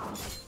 you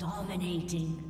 Dominating.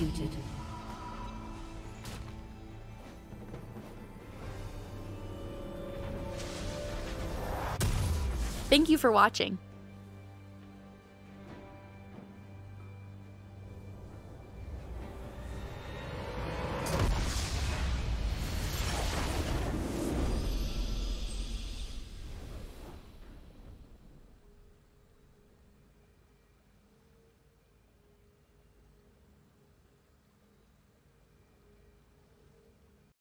Executed. Thank you for watching.